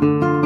Música